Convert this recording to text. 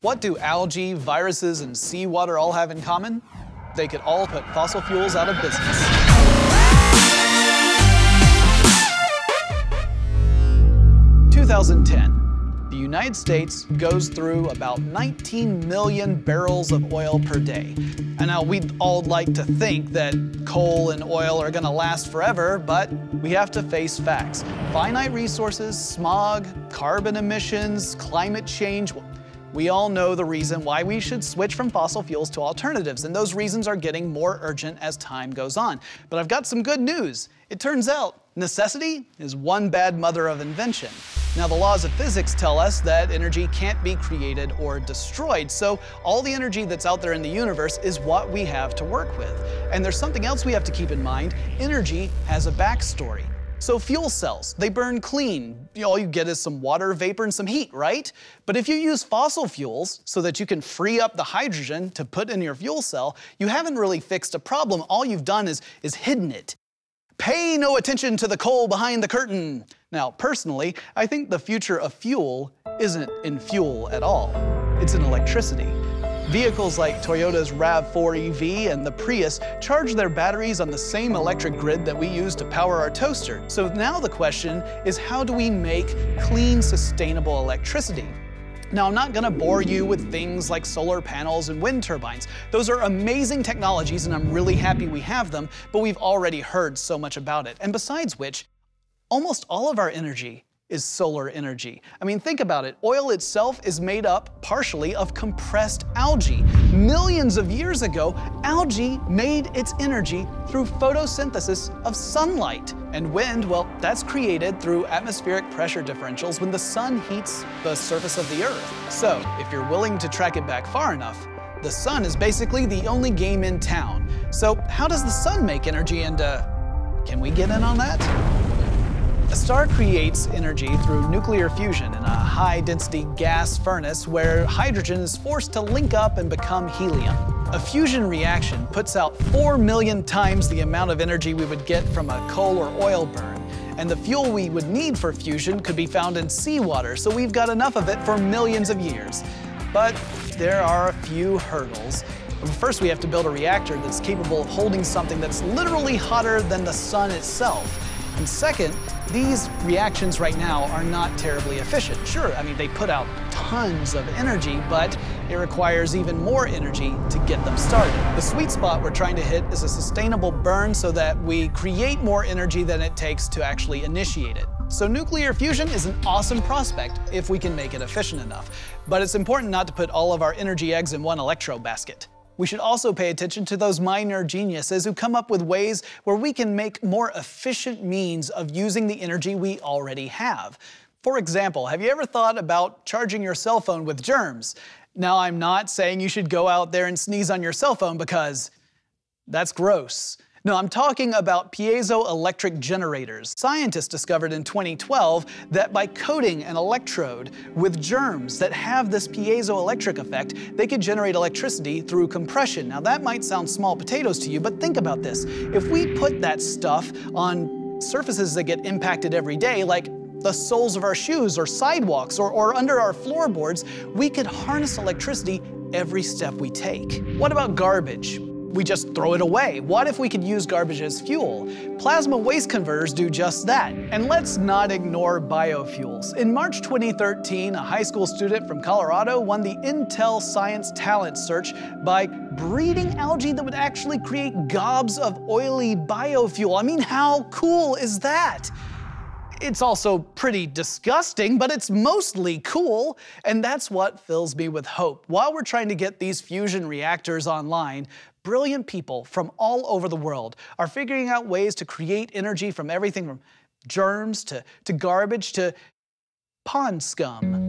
What do algae, viruses, and seawater all have in common? They could all put fossil fuels out of business. Two thousand ten. The United States goes through about 19 million barrels of oil per day. And now we'd all like to think that coal and oil are gonna last forever, but we have to face facts. Finite resources, smog, carbon emissions, climate change, we all know the reason why we should switch from fossil fuels to alternatives, and those reasons are getting more urgent as time goes on. But I've got some good news. It turns out necessity is one bad mother of invention. Now, the laws of physics tell us that energy can't be created or destroyed, so all the energy that's out there in the universe is what we have to work with. And there's something else we have to keep in mind energy has a backstory. So fuel cells, they burn clean. All you get is some water vapor and some heat, right? But if you use fossil fuels so that you can free up the hydrogen to put in your fuel cell, you haven't really fixed a problem. All you've done is, is hidden it. Pay no attention to the coal behind the curtain. Now, personally, I think the future of fuel isn't in fuel at all. It's in electricity. Vehicles like Toyota's RAV4 EV and the Prius charge their batteries on the same electric grid that we use to power our toaster. So now the question is how do we make clean, sustainable electricity? Now, I'm not gonna bore you with things like solar panels and wind turbines. Those are amazing technologies and I'm really happy we have them, but we've already heard so much about it. And besides which, almost all of our energy is solar energy. I mean, think about it. Oil itself is made up partially of compressed algae. Millions of years ago, algae made its energy through photosynthesis of sunlight. And wind, well, that's created through atmospheric pressure differentials when the sun heats the surface of the earth. So, if you're willing to track it back far enough, the sun is basically the only game in town. So, how does the sun make energy and, uh, can we get in on that? A star creates energy through nuclear fusion in a high-density gas furnace where hydrogen is forced to link up and become helium. A fusion reaction puts out 4 million times the amount of energy we would get from a coal or oil burn. And the fuel we would need for fusion could be found in seawater, so we've got enough of it for millions of years. But there are a few hurdles. First, we have to build a reactor that's capable of holding something that's literally hotter than the sun itself. And second, these reactions right now are not terribly efficient. Sure, I mean, they put out tons of energy, but it requires even more energy to get them started. The sweet spot we're trying to hit is a sustainable burn so that we create more energy than it takes to actually initiate it. So nuclear fusion is an awesome prospect if we can make it efficient enough. But it's important not to put all of our energy eggs in one electro basket. We should also pay attention to those minor geniuses who come up with ways where we can make more efficient means of using the energy we already have. For example, have you ever thought about charging your cell phone with germs? Now, I'm not saying you should go out there and sneeze on your cell phone because that's gross. No, I'm talking about piezoelectric generators. Scientists discovered in 2012 that by coating an electrode with germs that have this piezoelectric effect, they could generate electricity through compression. Now that might sound small potatoes to you, but think about this. If we put that stuff on surfaces that get impacted every day, like the soles of our shoes or sidewalks or, or under our floorboards, we could harness electricity every step we take. What about garbage? We just throw it away. What if we could use garbage as fuel? Plasma waste converters do just that. And let's not ignore biofuels. In March 2013, a high school student from Colorado won the Intel Science Talent Search by breeding algae that would actually create gobs of oily biofuel. I mean, how cool is that? It's also pretty disgusting, but it's mostly cool, and that's what fills me with hope. While we're trying to get these fusion reactors online, brilliant people from all over the world are figuring out ways to create energy from everything from germs to, to garbage to pond scum.